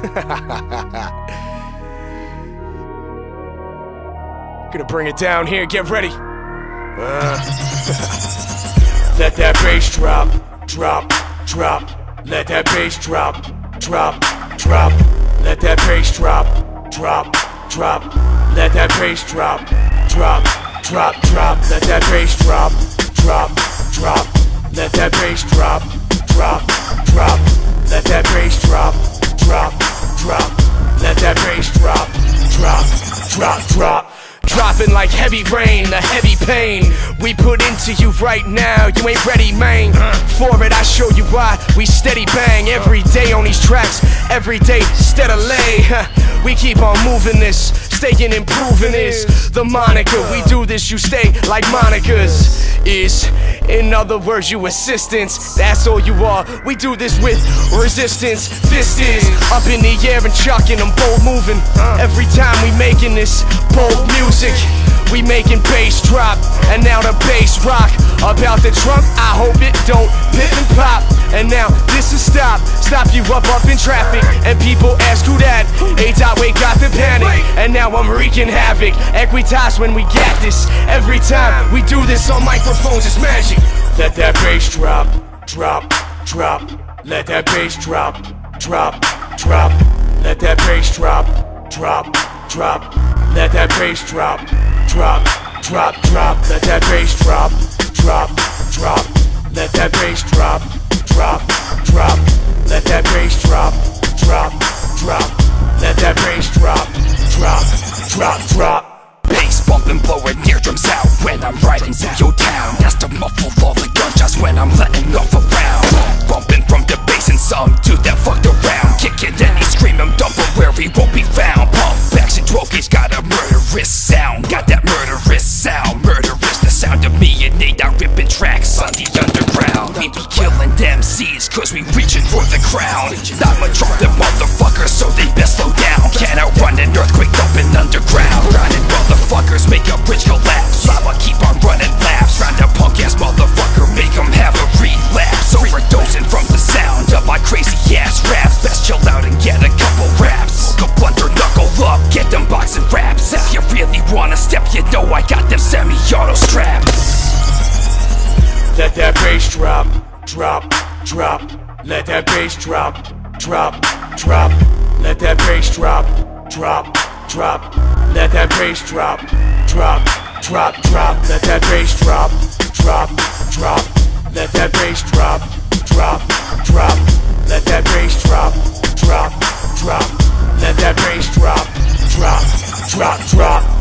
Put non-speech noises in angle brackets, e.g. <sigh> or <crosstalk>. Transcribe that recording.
<laughs> Gonna bring it down here, get ready. Uh. Let that bass drop, drop, drop. Let that bass drop, drop, drop. Let that bass drop, drop, drop. Let that bass drop, drop, drop, drop. Let that bass drop, drop, drop. Let that bass drop, drop, drop, drop. Dropping like heavy rain, the heavy pain we put into you right now. You ain't ready, man. For it, I show you why we steady bang every day on these tracks. Every day, steadily. <laughs> We keep on moving this, staying improving is the moniker. We do this, you stay like monikers. Is, in other words, you assistance. That's all you are. We do this with resistance. Fist is up in the air and chucking them bold moving. Every time we making this bold music. We making bass drop, and now the bass rock. About the trunk, I hope it don't pip and pop. And now this is stop, stop you up up in traffic. And people ask who that? A dot And now I'm wreaking havoc. Aequitas when we get this. Every time we do this on microphones, it's magic. Let that bass drop, drop, drop. Let that bass drop, drop, drop. Let that bass drop, drop, drop. Let that bass drop, drop, drop, drop. Let that bass drop, drop, drop. Let that bass drop, drop, drop. Let that bass drop, drop, drop. Let that bass drop, drop, drop, drop. Bass bumping, blowing eardrums out when I'm riding through your town. That's to muffle all the gunshots when I'm letting off a round. Bumping from the bass and some dude that fucked around. Kicking then he scream him double where he won't be found. Pump and 12 gauge got a murderous sound. Got that murderous sound, murderous the sound of me and Nate out ripping tracks on the underground. We be killing them C's cause we reaching for the crown. I'ma drop them auto straps. Let that bass drop, drop, drop. Let that bass drop, drop, drop. Let that bass drop, drop, drop. Let that bass drop, drop, drop, drop. Let that bass drop, drop, drop. Let that bass drop, drop, drop. Let that bass drop, drop, drop. Let that bass drop, drop, drop, drop.